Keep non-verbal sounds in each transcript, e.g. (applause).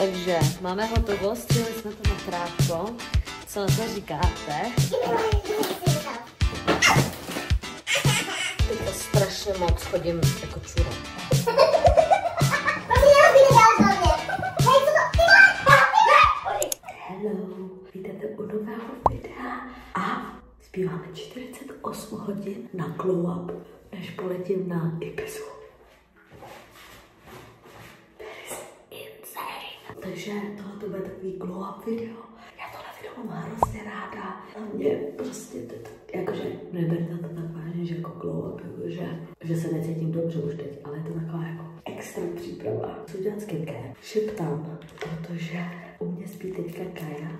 Takže máme hotovost, přijeli jsme to na krátko. Co na to říkáte? Teďka strašně moc chodím jako čura. Hello, vítejte u nového videa a zpíváme 48 hodin na glow up, než poletím na Ibizu. Takže tohle to bude takový glow up video. Já tohle video mám hrozně ráda. A mě prostě, jakože neberte to tak vážně, že jako glow up, jakože, že se necítím dobře už teď, ale je to taková jako extra příprava. Chci udělat skincare. Šeptám, protože u mě spí teďka Kaja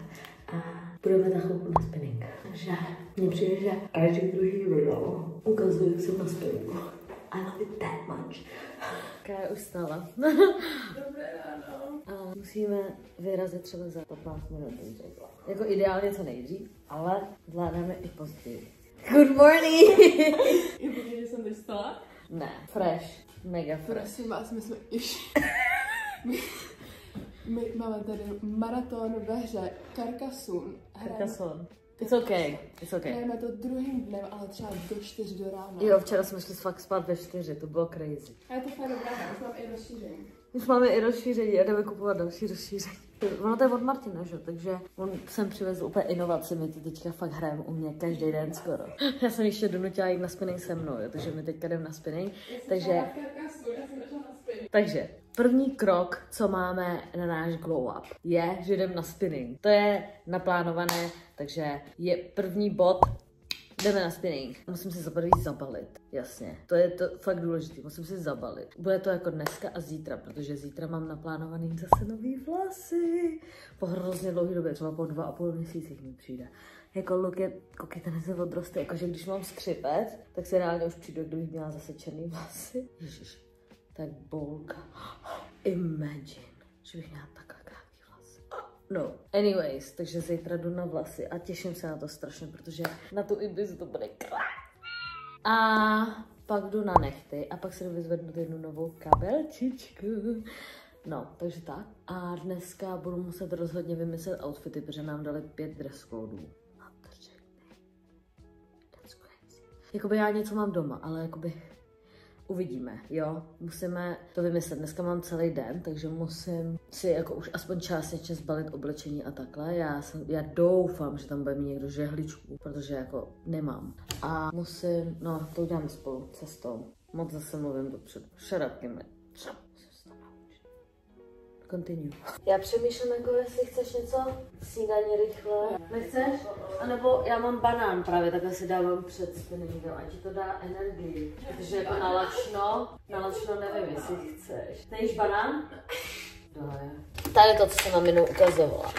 a budeme za chvilku na spinning. Takže mně přijde, že každý druhý video ukazuje, jak jsem na spinningu. I love it that much. Kaja už stala. Dobré ráno. A musíme vyrazit třeba za 15 minut. Jako ideálně co nejdřív, ale zvládáme i později. Good morning! Je že jsem teď stala? ne, fresh. Mega fresh. Prosím vás, my jsme iš. My, máme tady maraton ve hře Carcassonne. Hrajeme- Carcassonne. It's okay, it's okay. Hrajeme to druhým dnem, ale třeba do 4 do rána. Jo, včera jsme šli fakt spát ve čtyři, to bylo crazy. A je to fajn dobrá hra, už mám i rozšíření. Už máme i rozšíření a jdeme kupovat další rozšíření. Ono to je od Martina, že? Takže on sem přivezl úplně inovaci, my to teďka fakt hrajeme u mě každý den skoro. Já jsem ještě donutila jít na spinning se mnou, jo, takže my teďka jdeme na spinning. Takže, takže první krok, co máme na náš glow up, je, že jdeme na spinning. To je naplánované, takže je první bod, Jdeme na spinning. Musím si za zabalit, jasně. To je to fakt důležité, musím si zabalit. Bude to jako dneska a zítra, protože zítra mám naplánovaný zase nový vlasy. Po hrozně dlouhé době, třeba po dva a půl měsících mi přijde. Jako look je, koukejte, ten se odroste, jakože když mám skřipec, tak se reálně už přijdu, kdybych měla zase černý vlasy. Ježiš, tak bolka. Imagine, že bych měla takhle krátký vlasy. No, anyways, takže zítra jdu na vlasy a těším se na to strašně, protože na tu Ibizu to bude. A pak jdu na nechty a pak si jdu vyzvednout jednu novou kabelčičku. No, takže tak. A dneska budu muset rozhodně vymyslet outfity, protože nám dali pět dress codů. Crazy. Jakoby já něco mám doma, ale jakoby Uvidíme, jo. Musíme to vymyslet. Dneska mám celý den, takže musím si jako už aspoň částečně zbalit oblečení a takhle. Já, jsem, já doufám, že tam bude mít někdo žehličku, protože jako nemám. A musím, no to uděláme spolu cestou. Moc zase mluvím dopředu. Shut up. Continue. Já přemýšlím, jako jestli chceš něco snídaně rychle. Nechceš? A nebo já mám banán právě, takhle si dávám před spinningem, ať ti to dá energii. Protože jako na lačno, na lačno nevím, jestli chceš. Chceš banán? Dole. Tady to, co jsem vám minul ukazovala.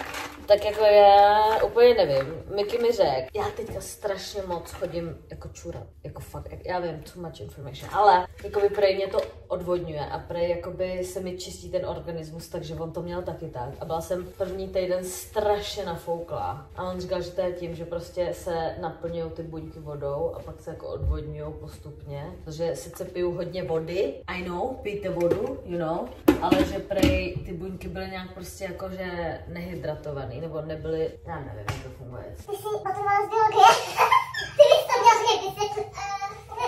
Tak jako já úplně nevím. Miky mi řekl, já teďka strašně moc chodím jako čura. Jako fakt, jak- já vím, too much information. Ale jakoby prej mě to odvodňuje a prej jakoby se mi čistí ten organismus, takže on to měl taky tak. A byla jsem první týden strašně nafouklá. A on říkal, že to je tím, že prostě se naplňují ty buňky vodou a pak se jako odvodňují postupně. Takže sice piju hodně vody, I know, pijte vodu, you know, ale že prej ty buňky byly nějak prostě jako, že nehydratovaný, nebo nebyly, já nevím, jak to funguje. Ty jsi potrebovala z biologie. Ty bys (laughs) to měla ty jsi... Uh,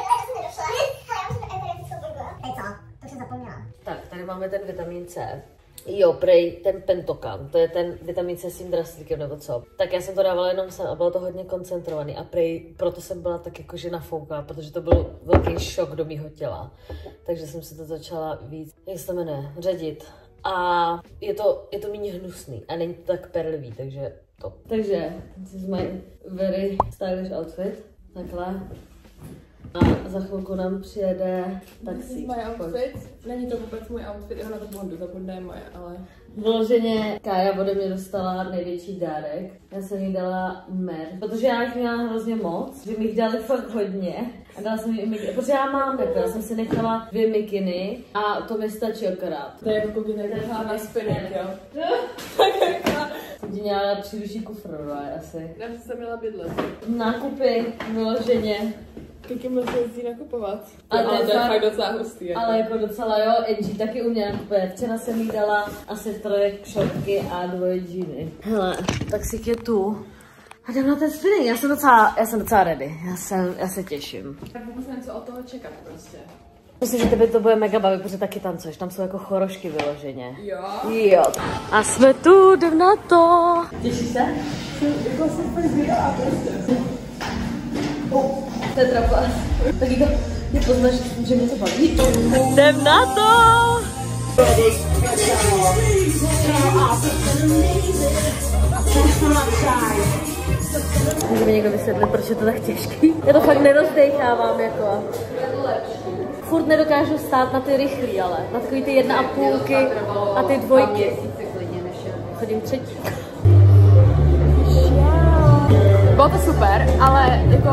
já jsem nedošla. Ale já musím energetickou borgu. Hej co? To jsem zapomněla. Tak, tady máme ten vitamin C. Jo, prej, ten pentokan, to je ten vitamin C s tím drastikem nebo co. Tak já jsem to dávala jenom sem a bylo to hodně koncentrovaný a prej, proto jsem byla tak jakože nafouklá, protože to byl velký šok do mýho těla. Takže jsem se to začala víc, jak se to jmenuje, ředit. A je to, je to méně hnusný a není to tak perlivý, takže to. Takže, this is my very stylish outfit. Takhle. A za chvilku nám přijede This is taxík. my Pojď. outfit. Není to vůbec můj outfit, jeho na to Bondu, ta Bonda je moje, ale... Vyloženě Kája ode mě dostala největší dárek. Já jsem jí dala mer, protože já jich měla hrozně moc, že mi jich dali fakt hodně. A dala jsem i mikiny, protože já mám jako, já jsem si nechala dvě mikiny a to mi stačí akorát. To je jako tady nechá na spinning, jo. (laughs) Jsem ti měla přílišší kufr, no, asi. Já jsem se měla bydlet. Nákupy, vyloženě. Kikimle se jezdí nakupovat. Ale Ale, to je to je fakt- docela hustý. Jako. Ale jako docela jo, Angie taky uměla nakupovat. Včera jsem jí dala asi troje šortky a dvoje džíny. Hele, tak si je tu. A jdem na ten spinning, já jsem docela, já jsem docela ready, já, jsem, já se těším. Tak vůbec nevím, co od toho čekat prostě. Myslím, že tebe to bude mega bavit, protože taky tancuješ, tam jsou jako chorošky vyloženě. Jo. Jo. A jsme tu, jdem na to. Těšíš se? Jako jsem fakt zvědavá prostě. To je trapas. Taky to je poznáš, že mě to baví. Jdem na to! Může mi někdo vysvětlit, proč je to tak těžký? Já to fakt nerozdechávám, jako. Furt nedokážu stát na ty rychlý, ale na takový ty jedna a půlky a ty dvojky. Chodím třetí. Bylo to super, ale jako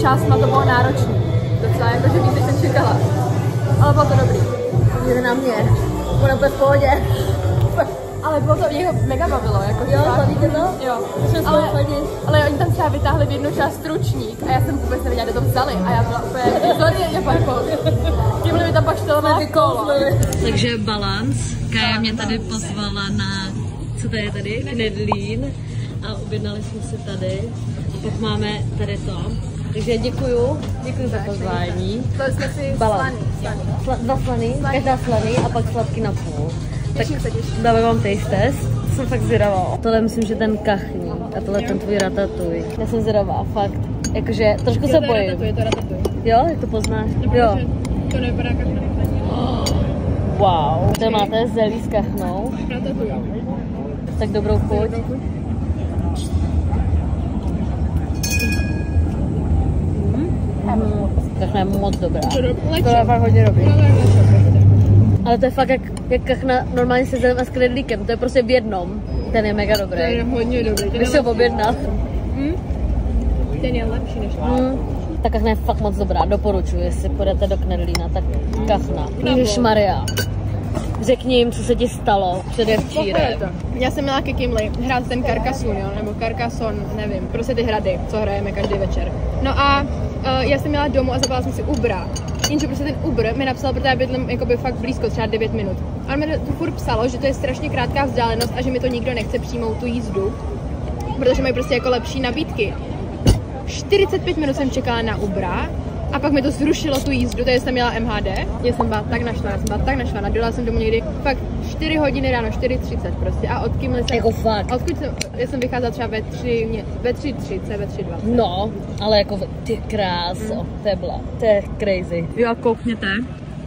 čas na to bylo náročný. Docela jako, že víc, jsem čekala. Ale bylo to dobrý. Jde na mě. Bude v pohodě. Ale bylo to, mě to mega bavilo. Jako, Jo, baví tě to? Jo. Jsme Ale, ale oni tam třeba vytáhli v jednu část ručník a já jsem vůbec nevěděla, kde to vzali. A já byla úplně, sorry, je jako, tímhle mi tam pak štelovala kolo. Takže balans. Kaja mě tady pozvala na, co to je tady, knedlín a objednali jsme si tady. A pak máme tady to. Takže děkuju, děkuju za pozvání. To jsme si slaný. Sla, dva slaný, každá slaný a pak sladky na půl. Těším. Dáme vám taste test. Jsem fakt zvědavá. Tohle myslím, že ten kachní a tohle ten tvůj ratatuj. Já jsem zvědavá, fakt. Jakože trošku se bojím. je to ratatuj. Jo, jak to poznáš? Jo. To nevypadá jak Wow. Tady máte zelí s kachnou. ratatuj. Tak dobrou chuť. Kachna je moc dobrá. To je fakt hodně dobrý. Ale to je fakt jak, jak kachna normálně se zelím a s knedlíkem. To je prostě v jednom. Ten je mega To je dobrý. hodně dobrý. Ten Bych si ho objednat. ten je lepší než Mm. Ta kachna je fakt moc dobrá, doporučuji, jestli půjdete do Knedlína, tak kachna. Ježiš Maria. Řekni jim, co se ti stalo předevčírem. Já jsem měla ke Kimli hrát ten Carcassonne, jo, nebo Carcassonne, nevím, prostě ty hrady, co hrajeme každý večer. No a uh, já jsem měla domů a zavolala jsem si Ubra. Jenže prostě ten Uber mi napsal, protože já bydlím jakoby fakt blízko, třeba 9 minut. A mi to furt psalo, že to je strašně krátká vzdálenost a že mi to nikdo nechce přijmout tu jízdu, protože mají prostě jako lepší nabídky. 45 minut jsem čekala na Ubra a pak mi to zrušilo tu jízdu, takže jsem měla MHD. Já jsem byla tak naštvaná, jsem byla tak naštvaná, dojela jsem domů někdy fakt 4 hodiny ráno, 4.30 prostě a od Kimly jsem... Jako fakt. Odkud jsem, já jsem vycházela třeba ve 3, mě, ve 3.30, ve 3.20. No, ale jako ty kráso, to je byla, to je crazy. Jo, koukněte.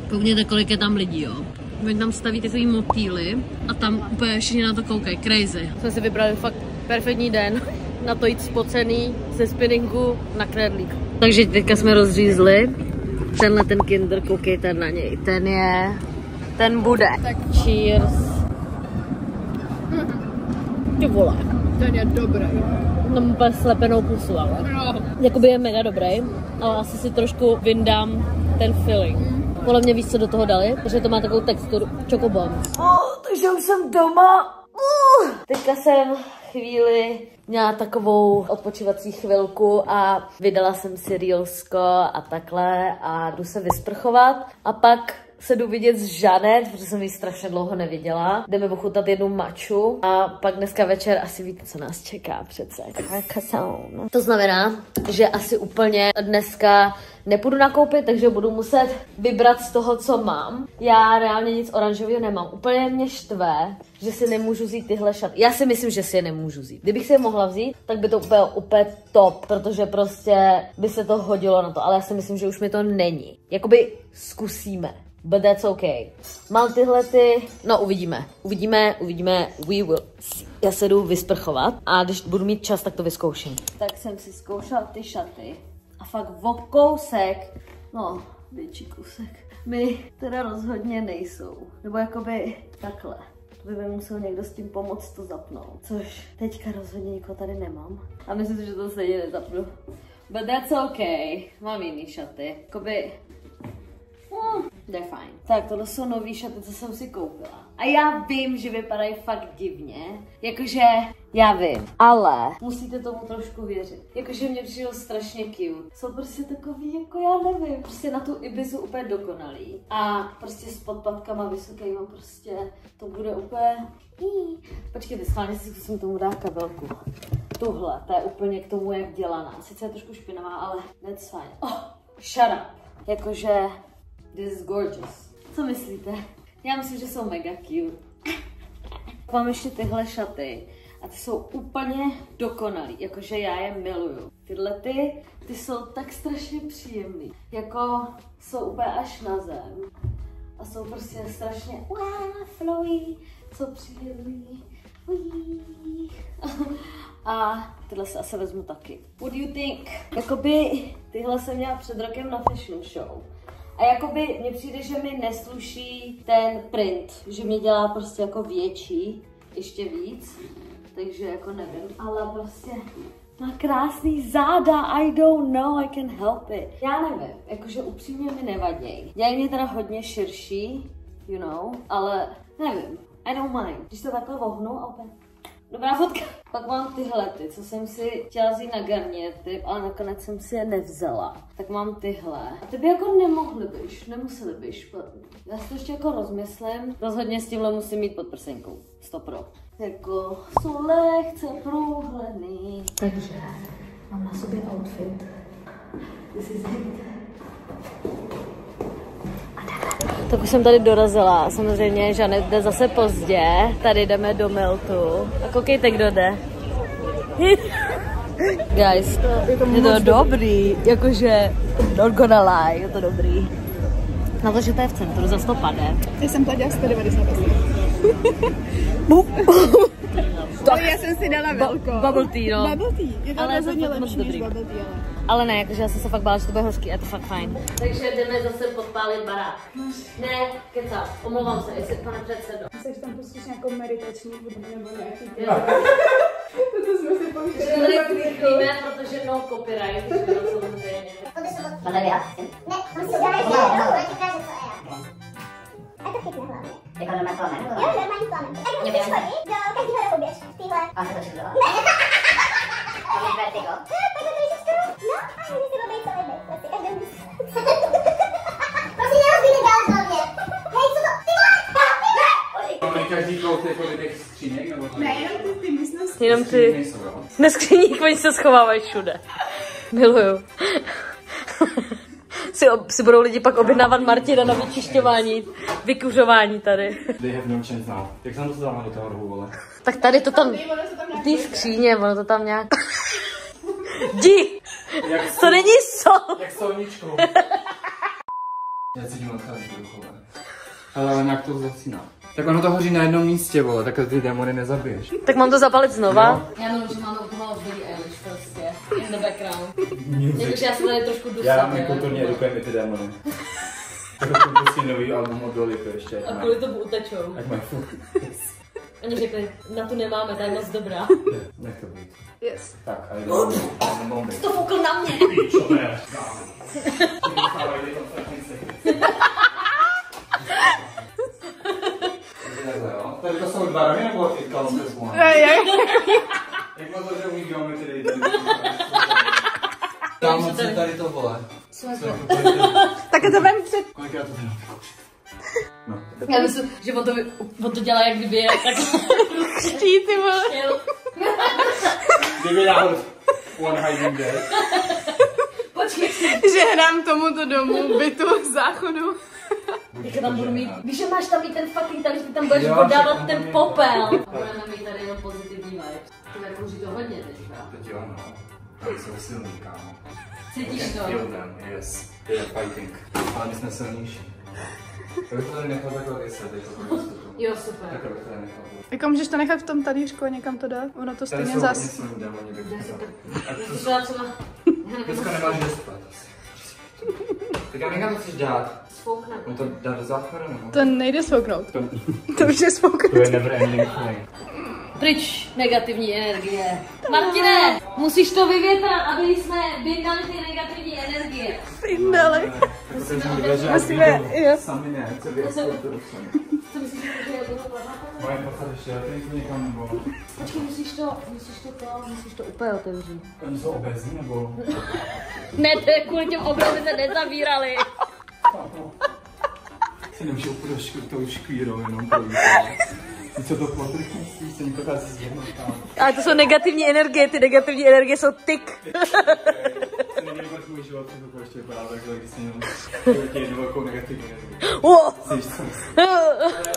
Koukněte, kolik je tam lidí, jo. Oni tam staví takový motýly a tam úplně všichni na to koukají, crazy. Jsme si vybrali fakt perfektní den na to jít spocený ze spinningu na knedlík. Takže teďka jsme rozřízli tenhle ten kinder, koukejte na něj, ten je, ten bude. Tak. Cheers. Ty vole, Ten je dobrý. mám úplně slepenou pusu, ale. No. Jakoby je mega dobrý, ale asi si trošku vyndám ten feeling. Podle mě víš, co do toho dali, protože to má takovou texturu chocobon. Oh, takže už jsem doma. Uh. Teďka jsem chvíli měla takovou odpočívací chvilku a vydala jsem si reelsko a takhle a jdu se vysprchovat. A pak se jdu vidět s Žanet, protože jsem ji strašně dlouho neviděla. Jdeme ochutnat jednu maču a pak dneska večer asi víte, co nás čeká přece. To znamená, že asi úplně dneska nepůjdu nakoupit, takže budu muset vybrat z toho, co mám. Já reálně nic oranžového nemám. Úplně mě štve, že si nemůžu vzít tyhle šaty. Já si myslím, že si je nemůžu vzít. Kdybych si je mohla vzít, tak by to bylo úplně top, protože prostě by se to hodilo na to, ale já si myslím, že už mi to není. Jakoby zkusíme. But that's okay. Mám tyhle ty, no uvidíme, uvidíme, uvidíme, we will see. Já se jdu vysprchovat a když budu mít čas, tak to vyzkouším. Tak jsem si zkoušela ty šaty a fakt o kousek, no větší kousek, mi teda rozhodně nejsou. Nebo jakoby takhle. To by mi musel někdo s tím pomoct to zapnout. Což teďka rozhodně nikoho tady nemám. A myslím si, že to stejně nezapnu. But that's okay. Mám jiný šaty. Jakoby To je fajn. Tak, tohle jsou nový šaty, co jsem si koupila. A já vím, že vypadají fakt divně. Jakože, já vím. Ale musíte tomu trošku věřit. Jakože mě přišlo strašně cute. Jsou prostě takový, jako já nevím, prostě na tu Ibizu úplně dokonalý. A prostě s podpadkama vysokýma prostě to bude úplně... Počkejte, schválně si zkusím tomu dát kabelku. Tuhle, ta je úplně k tomu, jak dělaná. Sice je trošku špinavá, ale that's fine. Oh, shut up. Jakože, this is gorgeous. Co myslíte? Já myslím, že jsou mega cute. (laughs) Mám ještě tyhle šaty a ty jsou úplně dokonalý, jakože já je miluju. Tyhle ty, ty jsou tak strašně příjemný, jako jsou úplně až na zem a jsou prostě strašně wow, flowy, jsou příjemný. (laughs) A tyhle se asi vezmu taky. What do you think? Jakoby tyhle jsem měla před rokem na fashion show. A jakoby mně přijde, že mi nesluší ten print, že mě dělá prostě jako větší, ještě víc. Takže jako nevím, ale prostě má krásný záda, I don't know, I can help it. Já nevím, jakože upřímně mi nevadí. Dělají mě teda hodně širší, you know, ale nevím, I don't mind. Když to takhle vohnu a opět Dobrá fotka. Pak mám tyhle, ty, co jsem si chtěla vzít na garněty, ale nakonec jsem si je nevzala. Tak mám tyhle. A ty by jako nemohly byš, nemuseli byš. Já si to ještě jako rozmyslím. Rozhodně s tímhle musím mít pod prsenkou. Stopro. Jako jsou lehce průhledný. Takže mám na sobě outfit. This is it. Tak už jsem tady dorazila. Samozřejmě Žanet jde zase pozdě. Tady jdeme do Miltu. A koukejte, kdo jde. (laughs) Guys, je to, je to dobrý. Jakože, not gonna lie, je to dobrý. Na to, že to je v centru, za to pade. Já jsem platila 190 tak. já jsem si dala velkou. Bubble tea, no. Bubble tea. Je to Ale rozhodně lepší než bubble tea, ale. Ale ne, jakože já jsem se fakt bála, že to bude hořký, je to fakt fajn. Takže jdeme zase podpálit barák. Ne, keca, omlouvám se, jestli pane předsedo. Že tam pustíš nějakou meditační hudbu nebo nějaký. Jo. To (laughs) jsme si klidíme, protože no copyright, že jo, samozřejmě. Vyjádřit? Ne, musíš udělat ještě jednou, já ti ukážu, co je jak. A to chytne hlavně. Jako normální plamen? Jo, normální plamen. Tak musíš chodit do každého rohu běž, v téhle. A se to všechno? (laughs) Vertigo. Skoro. No, a si prostě. Prosím, dál hlavně. Hej, co to? Ty vole! Ty vole! Máme každý kout jako do těch skříněk, nebo to Ne, jenom ty, ty místnosti. Jenom ty. nejsou, jo? (laughs) Na skříních oni se schovávají všude. Miluju. (laughs) si, ob, si budou lidi pak objednávat Martina na vyčišťování, vykuřování tady. They have no chance now. Jak jsem to dával do toho rohu, vole? Tak tady to tam, v té skříně, ono to tam nějak... (laughs) Jdi! Jak To není sol! Jak solničkou. (laughs) Já cítím odchází do. Ale, ale nějak to zasíná. Tak ono to hoří na jednom místě, vole, tak ty démony nezabiješ. Tak mám to zapalit znova? Já miluji, že máme úplnou Billie Eilish prostě. In the background. Jakože já se tady trošku dusám. Já jo. nekulturně edukujeme ty démony. Tak to pustí nový album od Dolipy ještě, A kvůli tomu utečou. ať mají fuk. Oni řekli, na tu nemáme, ta je moc dobrá. Nech to být. Yes. Tak, a jdeme na moment. To foukl na mě. Co to je? Dáme. Ty to jsou dva rohy nebo i kalom bez one? Jak moc dobře umí geometrii? Tam si tady to vole. Co je to? Tak to vem před... Kolikrát to teda? No. Já myslím, že on to, on to dělá, jak kdyby je tak Ští, ty vole. Kdyby náhodou one hiding there. Počkej, Že hrám tomuto domu, bytu, záchodu. teďka tam budu mít, víš, že máš tam mít ten fucking talíř, ty tam budeš Jo, podávat ten popel. A budeme mít tady jenom pozitivní vibes. To jako kouří to hodně teďka. Teď jo, no. Tam jsou silný, kámo. Cítíš to? Feel them, yes. They are fighting. Ale my jsme silnější. Bych to tady nechal takhle vyset, jako to. Jo, super. Takhle bych to tady nechal. Jako můžeš to nechat v tom talířku a někam to dát? Ono to Tady stejně jsou zas... To to to to Dneska nemáš kde spát asi. Tak já někam to chceš dát. sfoukne. On to dá do záchodu nebo? To nejde svouknout. To, To už je svouknout. to je never ending thing. Pryč negativní energie. Martine, musíš to vyvětrat, aby jsme vyndali ty negativní energie. Pindele. Musíme jo. Sami ne, co. Moje ještě, já to někam nebo... Počkej, musíš to, musíš to, to, musíš to úplně otevřít. Oni jsou obezní nebo... Ne, to je kvůli těm obrovy se nezavírali. (laughs) Si nemůžu úplně to už kvíro, jenom pro Ty (laughs) co to potrchí, se mi to. Ale to jsou negativní energie, ty negativní energie jsou tyk. (laughs) Nevěděl, jak můj život to ještě vypadá takhle, když jsem měl tě jednu velkou negativní energii. Víš co?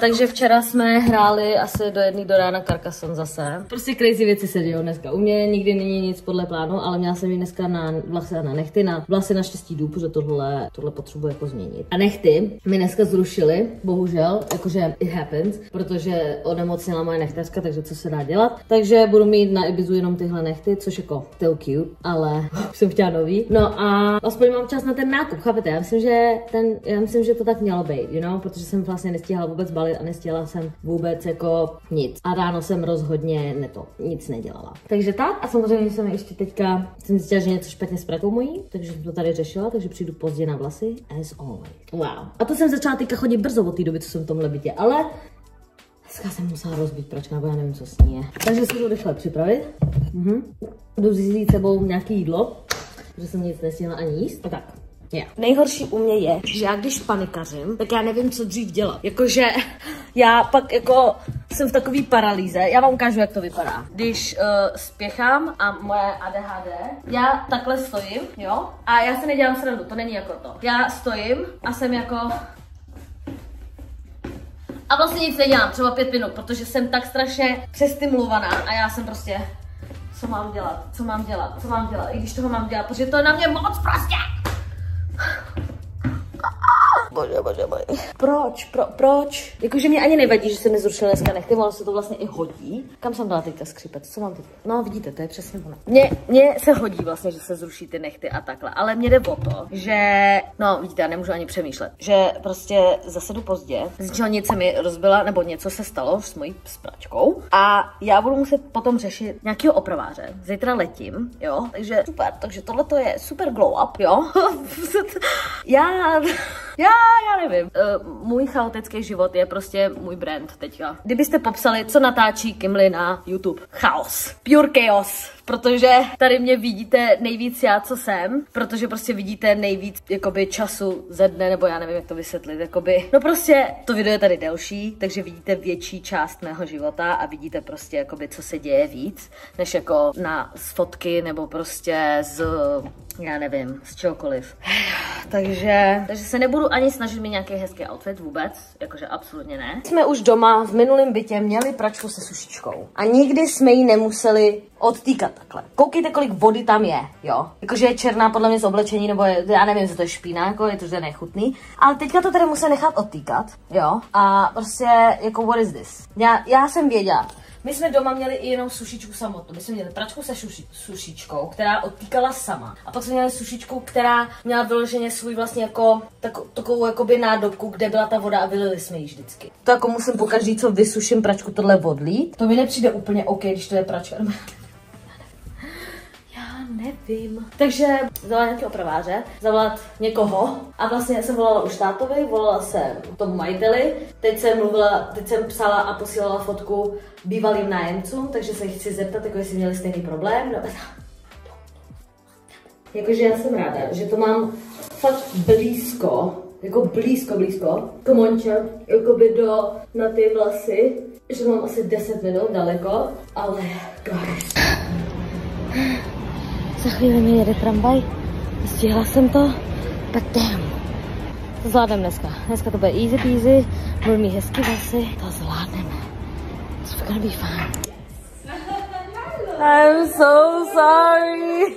Takže včera jsme hráli asi do jedné do rána Carcassonne zase. Prostě crazy věci se dějou dneska. U mě nikdy není nic podle plánu, ale měla jsem ji dneska na vlasy a na nechty. Na vlasy naštěstí jdu, protože tohle, tohle potřebuji jako změnit. A nechty mi dneska zrušili, bohužel, jakože it happens, protože onemocněla moje nechtařka, takže co se dá dělat. Takže budu mít na Ibizu jenom tyhle nechty, což jako still cute, ale (laughs) jsem chtěla nový. No a aspoň mám čas na ten nákup, chápete? Já myslím, že ten, já myslím, že to tak mělo být, you know? protože jsem vlastně nestíhala vůbec balit a nestíhala jsem vůbec jako nic. A ráno jsem rozhodně ne to, nic nedělala. Takže tak a samozřejmě jsem ještě teďka, jsem zjistila, že něco špatně s mojí, takže jsem to tady řešila, takže přijdu pozdě na vlasy, as always. Wow. A to jsem začala teďka chodit brzo od té doby, co jsem v tomhle bytě, ale Dneska jsem musela rozbít pračka, nebo já nevím, co s ní je. Takže si to rychle připravit. Mhm. Jdu vzít sebou nějaké jídlo, protože jsem nic nestihla ani jíst. A tak. Yeah. Nejhorší u mě je, že já když panikařím, tak já nevím, co dřív dělat. Jakože (laughs) já pak jako jsem v takový paralýze. Já vám ukážu, jak to vypadá. Když uh, spěchám a moje ADHD, já takhle stojím, jo, a já se nedělám srandu, to není jako to. Já stojím a jsem jako a vlastně nic nedělám, třeba pět minut, protože jsem tak strašně přestimulovaná a já jsem prostě, co mám dělat, co mám dělat, co mám dělat, i když toho mám dělat, protože to je na mě moc prostě. Bože, bože, bože. Proč, pro, proč? Jakože mě ani nevadí, že jsem nezrušil dneska nechty, ono se to vlastně i hodí. Kam jsem dala teďka skřípec? Co mám teď? No, vidíte, to je přesně ono. Mně, mně se hodí vlastně, že se zruší ty nechty a takhle, ale mě jde o to, že, no, vidíte, já nemůžu ani přemýšlet, že prostě zase jdu pozdě, z ničeho nic se mi rozbila, nebo něco se stalo s mojí spračkou a já budu muset potom řešit nějakého opraváře. Zítra letím, jo, takže super, takže tohle to je super glow up, jo. (laughs) já, já, já nevím. Uh, můj chaotický život je prostě můj brand teďka. Kdybyste popsali, co natáčí Kimly na YouTube. Chaos. Pure chaos. Protože tady mě vidíte nejvíc já, co jsem, protože prostě vidíte nejvíc jakoby času ze dne, nebo já nevím, jak to vysvětlit, jakoby. No prostě to video je tady delší, takže vidíte větší část mého života a vidíte prostě jakoby, co se děje víc, než jako na fotky nebo prostě z já nevím, z čehokoliv. takže, takže se nebudu ani snažit mít nějaký hezký outfit vůbec, jakože absolutně ne. Jsme už doma v minulém bytě měli pračku se sušičkou a nikdy jsme ji nemuseli odtýkat takhle. Koukejte, kolik vody tam je, jo. Jakože je černá podle mě z oblečení, nebo je, já nevím, co to je špína, jako je to, že nechutný. Ale teďka to tady musím nechat odtýkat, jo. A prostě, jako what is this? Já, já jsem věděla, my jsme doma měli i jenom sušičku samotnou. My jsme měli pračku se suši, sušičkou, která odtýkala sama. A pak jsme měli sušičku, která měla vyloženě svůj vlastně jako tak, takovou jakoby nádobku, kde byla ta voda a vylili jsme ji vždycky. To jako musím pokaždé, co vysuším pračku, tohle vodlít. To mi nepřijde úplně OK, když to je pračka. Nevím. Takže zavolat nějaké opraváře, zavolat někoho a vlastně jsem volala už tátovi, volala jsem tomu majiteli, teď jsem mluvila, teď jsem psala a posílala fotku bývalým nájemcům, takže se chci zeptat, jako jestli měli stejný problém. No, Jakože já jsem ráda, že to mám fakt blízko, jako blízko, blízko, komonče, jakoby do, na ty vlasy, že mám asi 10 minut daleko, ale guys. Za chvíli mi jede tramvaj. Stihla jsem to. But damn. To zvládnem dneska. Dneska to bude easy peasy. Budu mít hezký vlasy. To zvládneme. It's gonna be fun. I'm so sorry. (laughs)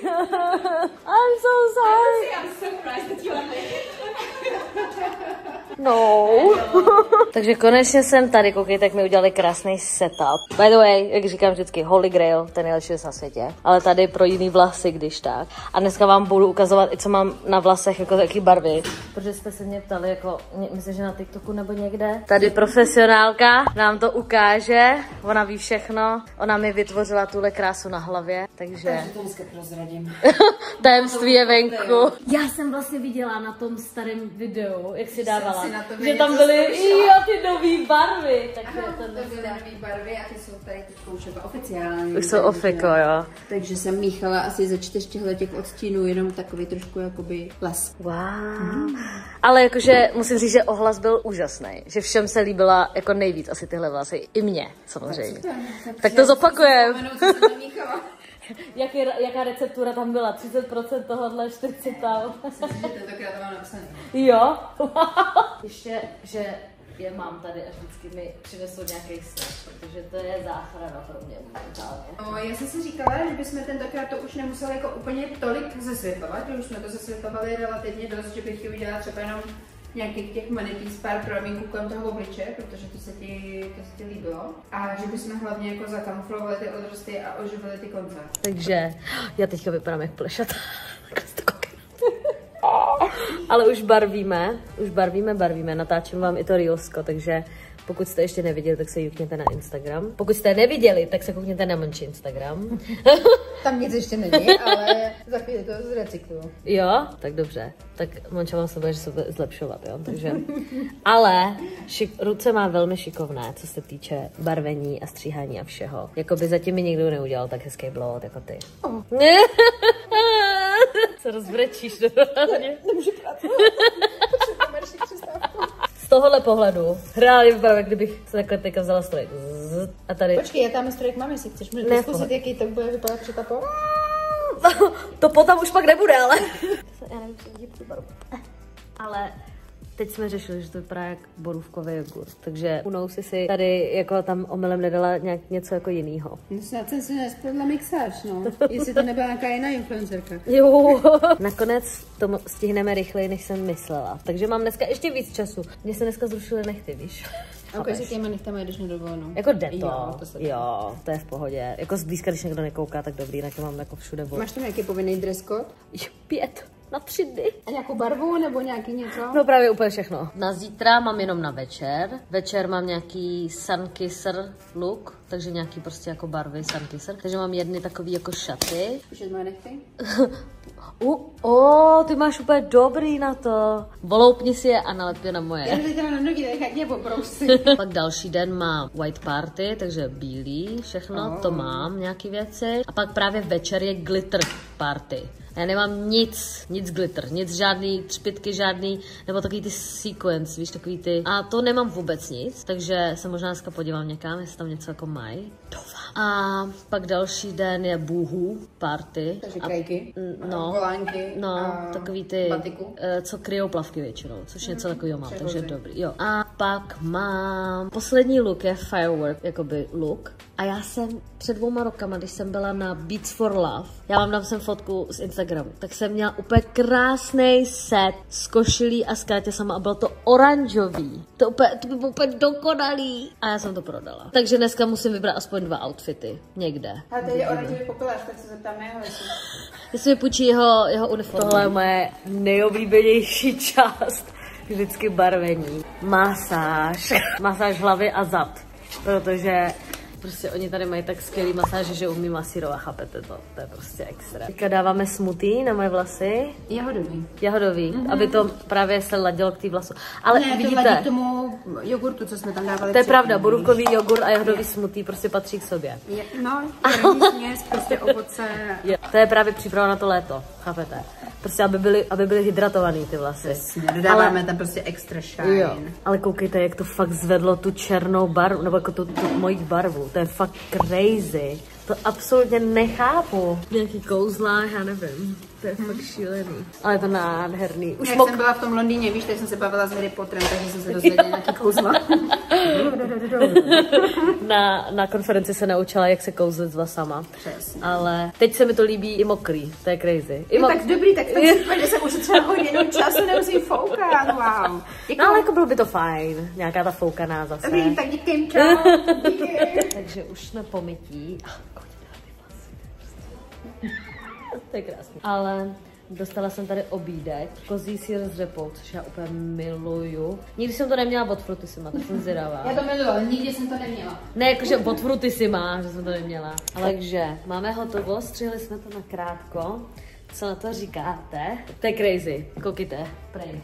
I'm so sorry. I'm surprised that you are late. (laughs) No. (laughs) Takže konečně jsem tady, koukejte, jak mi udělali krásný setup. By the way, jak říkám vždycky, Holy Grail, ten nejlepší na světě. Ale tady pro jiný vlasy, když tak. A dneska vám budu ukazovat i co mám na vlasech, jako jaký barvy. Protože jste se mě ptali, jako, myslím, že na TikToku nebo někde. Tady profesionálka nám to ukáže. Ona ví všechno. Ona mi vytvořila tuhle krásu na hlavě, takže... To dneska prozradím. (laughs) Tajemství je venku. Já jsem vlastně viděla na tom starém videu, jak si dávala, že tam byly jo, ty nový barvy. Takže Aha, ten to byly nové barvy a ty jsou tady teď už oficiální. Už jsou ofiko, jo. Takže jsem míchala asi ze čtyř těchto těch odstínů jenom takový trošku jakoby les. Wow. Ale jakože musím říct, že ohlas byl úžasný. Že všem se líbila jako nejvíc asi tyhle vlasy. I mě, samozřejmě. Tak to zopakujem. Namíchala. (laughs) Jaký, jaká receptura tam byla? 30% tohohle, 40 tam. Že tentokrát to mám napsané. Jo. (laughs) Ještě, že je mám tady a vždycky mi přinesou nějaký snack, protože to je záchrana pro mě momentálně. No, já jsem si říkala, že bychom tentokrát to už nemuseli jako úplně tolik zesvětlovat, že už jsme to zesvětlovali relativně dost, že bych ji udělala třeba jenom nějakých těch manitých pár promínků kolem toho obliče, protože to se ti, to se ti líbilo. A že bychom hlavně jako zakamuflovali ty odrosty a oživili ty konce. Takže já teďka vypadám jak plešat. (laughs) (laughs) Ale už barvíme, už barvíme, barvíme, natáčím vám i to Reelsko, takže pokud jste ještě neviděli, tak se jukněte na Instagram. Pokud jste neviděli, tak se koukněte na Monči Instagram. (laughs) Tam nic ještě není, ale za chvíli to zrecykluju. Jo, tak dobře. Tak Monča vám se bude zlepšovat, jo, takže. Ale šik, ruce má velmi šikovné, co se týče barvení a stříhání a všeho. Jakoby zatím mi nikdo neudělal tak hezký blowout jako ty. Oh. (laughs) se rozbrečíš normálně. Nemůžu Z (laughs) tohohle pohledu reálně vypadám, jak kdybych se takhle teďka vzala strojek. Zzz, A tady Počkej, já tam strojek mám, jestli chceš. Můžete Ne, zkusit, jaký to bude vypadat při tapo? (laughs) to potom už pak nebude, ale... (laughs) Já nevím, co vidím tu barvu. Ale teď jsme řešili, že to vypadá jak borůvkový jogurt, takže unou si si tady jako tam omylem nedala nějak něco jako jinýho. No snad jsem si nespletla mixáž, no. Jestli to nebyla nějaká jiná influencerka. Jo. (laughs) Nakonec to stihneme rychleji, než jsem myslela. Takže mám dneska ještě víc času. Mně se dneska zrušily nechty, víš? A ukáž si těma nechtama jdeš na dovolenou. Jako jde to. Jo, to se jo, to je v pohodě. Jako zblízka, když někdo nekouká, tak dobrý, jinak to mám jako všude vol. Máš tam nějaký povinný dress code? Jo, Pět na tři dny. A nějakou barvu nebo nějaký něco? No právě úplně všechno. Na zítra mám jenom na večer. Večer mám nějaký sunkisser look, takže nějaký prostě jako barvy sunkisser. Takže mám jedny takový jako šaty. Už je moje nechty? (laughs) U, o, ty máš úplně dobrý na to. Voloupni si je a nalepě na Já moje. jdu teda na nohy, nechat mě poprosit. (laughs) Pak další den mám white party, takže bílý, všechno, to mám, nějaký věci. A pak právě večer je glitter party. Já nemám nic, nic glitter, nic žádný třpitky, žádný, nebo takový ty sequence, víš, takový ty. A to nemám vůbec nic, takže se možná dneska podívám někam, jestli tam něco jako mají. Doufám. A pak další den je bůhů party. Takže A- krajky, Mm, no. volánky No, a takový ty, batiku. eh, co kryjou plavky většinou, což něco takového mám, takže dobrý. Jo. A pak mám, poslední look je firework, jakoby look. A já jsem před dvouma rokama, když jsem byla na Beats for Love, já vám dám sem fotku z Instagramu, tak jsem měla úplně krásný set z košilí a z sama a bylo to oranžový. To, úplně, to by bylo úplně dokonalý. A já jsem to prodala. Takže dneska musím vybrat aspoň dva outfity. Někde. A tady je oranžový popelář, tak se zeptám jeho, jestli... Jestli mi půjčí jeho, jeho uniformu. Tohle je moje nejoblíbenější (laughs) část. Vždycky barvení. Masáž. Masáž hlavy a zad. Protože prostě oni tady mají tak skvělý masáže, že umí masírovat, chápete to? To je prostě extra. Teďka dáváme smutý na moje vlasy. Jahodový. Jahodový, mm-hmm. aby to právě se ladilo k té vlasu. Ale ne, to vidíte, ladí k tomu jogurtu, co jsme tam dávali. to je pravda, borůvkový jogurt a jahodový smutý prostě patří k sobě. Je, no, (laughs) je směs, prostě ovoce. Je, to je právě příprava na to léto, chápete? Prostě, aby byly, aby byly hydratovaný ty vlasy. Dodáváme tam prostě extra shine. Jo, ale koukejte, jak to fakt zvedlo tu černou barvu, nebo jako tu, tu moji barvu, to je fakt crazy. To absolutně nechápu. Nějaký kouzla, já nevím. To je fakt šílený. Ale je to nádherný. Už Jak mok... jsem byla v tom Londýně, víš, teď jsem se bavila s Harry Potterem, takže jsem se (laughs) dozvěděla nějaký kouzla. (laughs) na, na konferenci se naučila, jak se kouzlit s vlasama. Přesně. Ale teď se mi to líbí i mokrý. To je crazy. I mo- tak dobrý, tak v tom případě jsem (laughs) ušetřila hodinu času, nemusím foukat, wow. Děkuji. No ale jako bylo by to fajn. Nějaká ta foukaná zase. Dobrý, tak díky, čau. Díky. (laughs) Takže už jsme pomytí. Ah, to je krásný. Ale dostala jsem tady obídek, kozí sír s řepou, což já úplně miluju. Nikdy jsem to neměla od Frutissima, tak jsem zvědavá. Já to miluji, ale nikdy jsem to neměla. Ne, jakože od Frutissima, že jsem to neměla. Ale takže, máme hotovo, střihli jsme to na krátko. Co na to říkáte? To je crazy, koukejte, prej.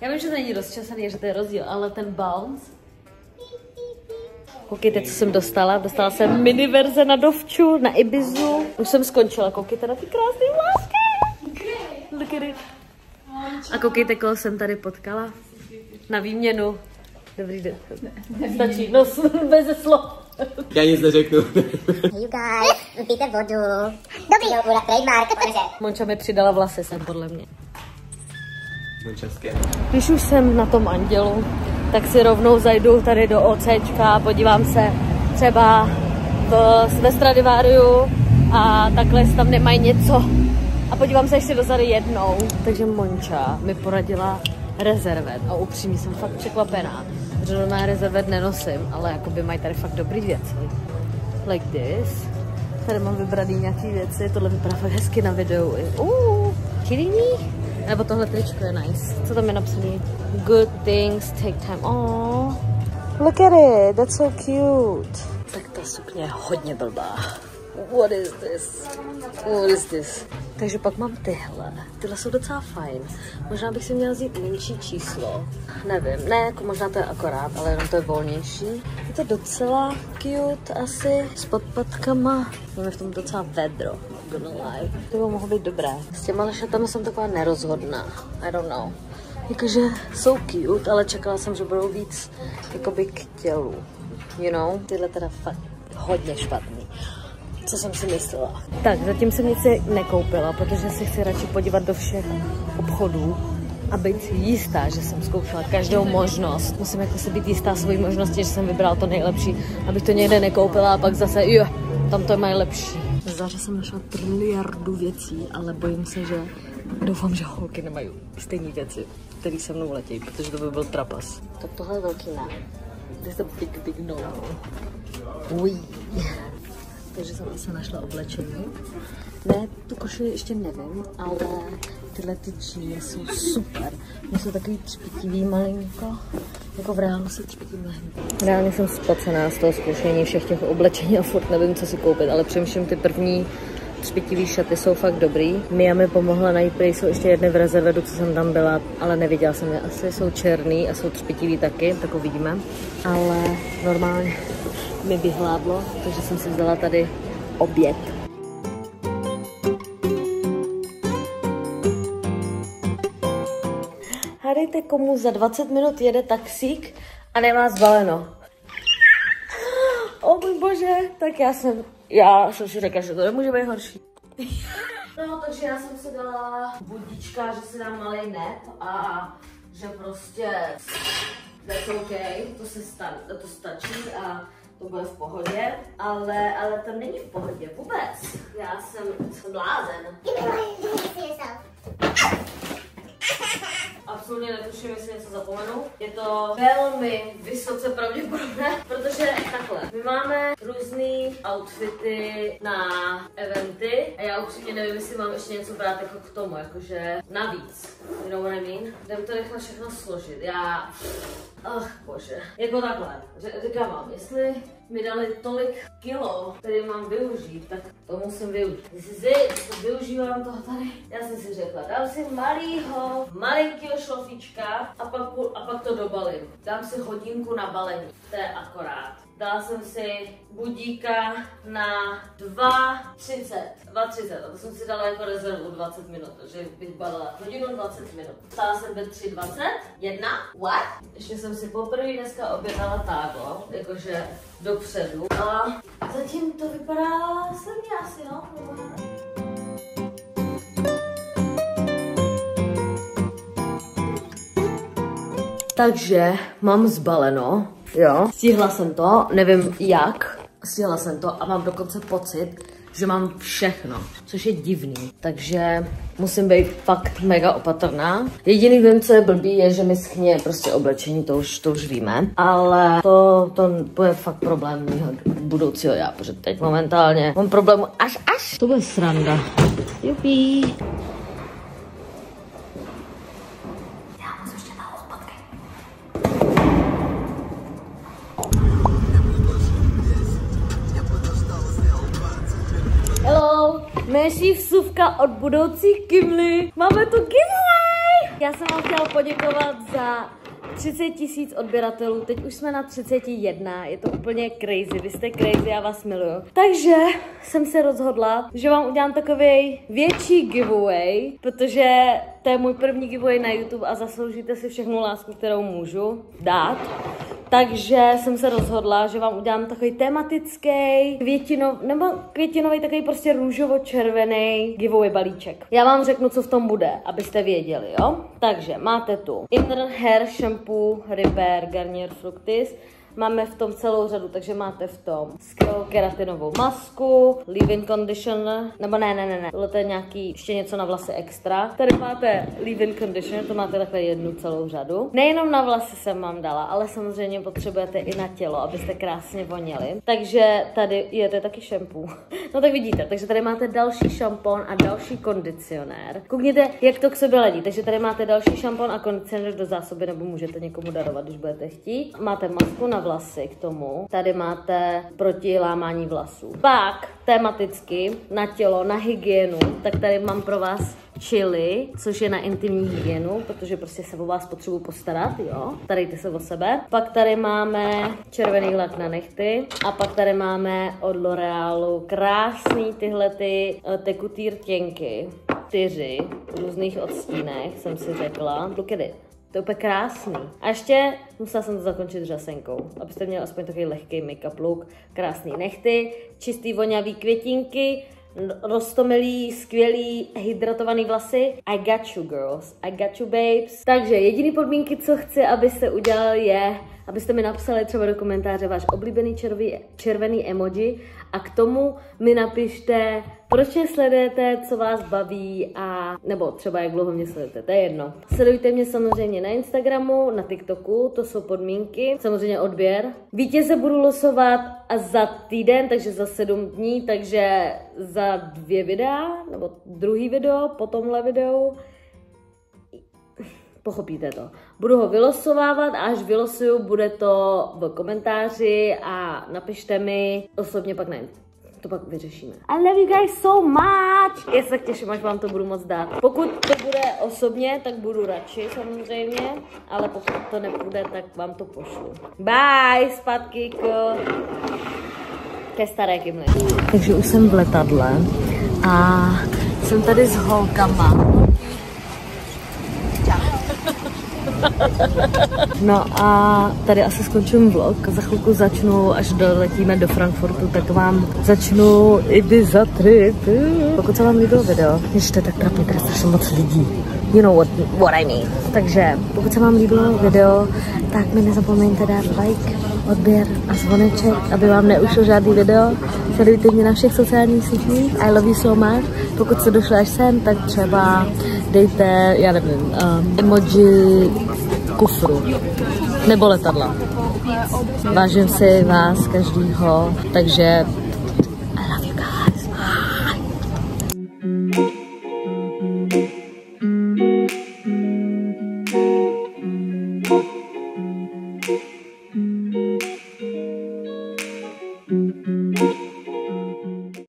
Já vím, že to není rozčasaný, že to je rozdíl, ale ten bounce, Koukejte, co jsem dostala. Dostala jsem mini verze na dovču, na Ibizu. Už jsem skončila. Koukejte na ty krásné vlásky. Look at it. A koukejte, koho jsem tady potkala. Na výměnu. Dobrý den. Stačí, no (laughs) bez slov. Já nic neřeknu. Hey you guys, pijte vodu. Dobrý. Jo, bude trademark, protože... Monča mi přidala vlasy sem, podle mě. České. Když už jsem na tom andělu, tak si rovnou zajdu tady do OCčka a podívám se třeba v, ve Stradivariu a takhle tam nemají něco. A podívám se ještě dozady jednou. Takže Monča mi poradila rezervet a upřímně jsem fakt překvapená, že normálně rezervet nenosím, ale jakoby mají tady fakt dobrý věci. Like this. Tady mám vybraný nějaký věci, tohle vypadá fakt hezky na videu. Uh, kidding me? Nebo tohle tričko je nice. Co tam je napsané? Good things take time. Oh, look at it, that's so cute. Tak ta sukně je hodně blbá. What is this? What is this? Takže pak mám tyhle. Tyhle jsou docela fajn. Možná bych si měla vzít menší číslo. Nevím, ne, jako možná to je akorát, ale jenom to je volnější. Je to docela cute asi, s podpatkama. Máme v tom docela vedro, gonna lie. To by mohlo být dobré. S těma šatami jsem taková nerozhodná. I don't know. Jakože jsou cute, ale čekala jsem, že budou víc jakoby k tělu. You know? Tyhle teda fakt hodně špatný co jsem si myslela. Tak, zatím jsem nic nekoupila, protože si chci radši podívat do všech obchodů a být si jistá, že jsem zkoušela každou možnost. Musím jako si být jistá svojí možnosti, že jsem vybrala to nejlepší, abych to někde nekoupila a pak zase, jo, tam to je mají lepší. Záře jsem našla triliardu věcí, ale bojím se, že doufám, že holky nemají stejné věci, které se mnou letějí, protože to by byl trapas. Tak tohle je velký ne. This is a big, big no. Ují takže jsem se našla oblečení. Ne, tu košili ještě nevím, ale tyhle ty džíny jsou super. Mě jsou takový třpitivý malinko, jako v reálu se třpití mnohem. Reálně jsem spacená z toho zkoušení všech těch oblečení a furt nevím, co si koupit, ale přemýšlím ty první třpitivý šaty jsou fakt dobrý. Mia mi pomohla najít, prý jsou ještě jedny v rezervedu, co jsem tam byla, ale neviděla jsem je. Asi jsou černý a jsou třpitivý taky, tak uvidíme. Ale normálně mi vyhládlo, takže jsem si vzala tady oběd. Hádejte, komu za 20 minut jede taxík a nemá zbaleno. (gasps) O můj bože, tak já jsem, já jsem si řekla, že to nemůže být horší. (laughs) No, takže já jsem si dala budička, že si dám malý nep a že prostě that's okay, to se stan, to stačí a to bude v pohodě, ale, ale to není v pohodě vůbec. Já jsem, jsem blázen. Absolutně netuším, jestli něco zapomenu. Je to velmi vysoce pravděpodobné, protože takhle. My máme různé outfity na eventy a já upřímně nevím, jestli mám ještě něco brát jako k tomu, jakože navíc. You know what I mean? Jdem to rychle všechno složit. Já... Ach, bože. Jako takhle. Říkám vám, jestli mi dali tolik kilo, který mám využít, tak to musím využít. It, to využívám toho tady. Já jsem si řekla, dám si malýho, malinkýho šlofíčka a pak, a pak to dobalím. Dám si hodinku na balení, to je akorát. Dala jsem si budíka na 2.30. 2.30. A to jsem si dala jako rezervu 20 minut, takže bych balila hodinu 20 minut. Stala jsem ve 3.20. Jedna. What? Ještě jsem si poprvé dneska objednala tágo, jakože dopředu. A zatím to vypadá sledně asi, no. Takže mám zbaleno, jo. Stihla jsem to, nevím jak, stihla jsem to a mám dokonce pocit, že mám všechno, což je divný. Takže musím být fakt mega opatrná. Jediný vím, co je blbý, je, že mi schně prostě oblečení, to už, to už víme. Ale to, to bude fakt problém mýho budoucího já, protože teď momentálně mám problém až až. To bude sranda. Jupí. Naší vsuvka od budoucí Kimly. Máme tu giveaway! Já jsem vám chtěla poděkovat za 30 tisíc odběratelů, teď už jsme na 31, je to úplně crazy, vy jste crazy, já vás miluju. Takže jsem se rozhodla, že vám udělám takový větší giveaway, protože to je můj první giveaway na YouTube a zasloužíte si všechnu lásku, kterou můžu dát. Takže jsem se rozhodla, že vám udělám takový tematický, květinov, nebo květinový, takový prostě růžovo-červený giveaway balíček. Já vám řeknu, co v tom bude, abyste věděli, jo? Takže máte tu Inner Hair Shampoo Repair Garnier Fructis, Máme v tom celou řadu, takže máte v tom skvělou keratinovou masku, leave-in conditioner, nebo ne, ne, ne, ne, tohle je nějaký, ještě něco na vlasy extra. Tady máte leave-in conditioner, to máte takhle jednu celou řadu. Nejenom na vlasy jsem vám dala, ale samozřejmě potřebujete i na tělo, abyste krásně voněli. Takže tady je to taky shampoo. (laughs) No tak vidíte, takže tady máte další šampon a další kondicionér. Koukněte, jak to k sobě ledí. Takže tady máte další šampon a kondicionér do zásoby, nebo můžete někomu darovat, když budete chtít. Máte masku na vlasy k tomu. Tady máte proti lámání vlasů. Pak tematicky na tělo, na hygienu, tak tady mám pro vás chili, což je na intimní hygienu, protože prostě se o vás potřebuji postarat, jo. Starejte se o sebe. Pak tady máme červený lak na nechty a pak tady máme od L'Orealu krásný tyhle ty eh, tekutý rtěnky. Čtyři v různých odstínech, jsem si řekla. Look at it. To je úplně krásný. A ještě musela jsem to zakončit řasenkou, abyste měli aspoň takový lehký make-up look. Krásný nechty, čistý voňavý květinky, rostomilý, skvělý, hydratovaný vlasy. I got you girls, I got you babes. Takže jediný podmínky, co chci, abyste udělali, je, abyste mi napsali třeba do komentáře váš oblíbený červený, červený emoji a k tomu mi napište, proč mě sledujete, co vás baví a nebo třeba jak dlouho mě sledujete, to je jedno. Sledujte mě samozřejmě na Instagramu, na TikToku, to jsou podmínky, samozřejmě odběr. Vítěze budu losovat a za týden, takže za sedm dní, takže za dvě videa, nebo druhý video, po tomhle videu pochopíte to. Budu ho vylosovávat a až vylosuju, bude to v komentáři a napište mi osobně pak na to pak vyřešíme. I love you guys so much! Já se těším, až vám to budu moc dát. Pokud to bude osobně, tak budu radši samozřejmě, ale pokud to nepůjde, tak vám to pošlu. Bye! Zpátky k... ke staré Kimli. Takže už jsem v letadle a jsem tady s holkama. No a tady asi skončím vlog. Za chvilku začnu, až doletíme do Frankfurtu, tak vám začnu za trip. Pokud se vám líbilo video, ještě tak trapně, tady strašně moc lidí. You know what, what I mean. Takže pokud se vám líbilo video, tak mi nezapomeňte dát like, odběr a zvoneček, aby vám neušlo žádný video. Sledujte mě na všech sociálních sítích. I love you so much. Pokud se došli až sem, tak třeba dejte, já nevím, um, emoji kufru nebo letadla. Vážím si vás každýho, takže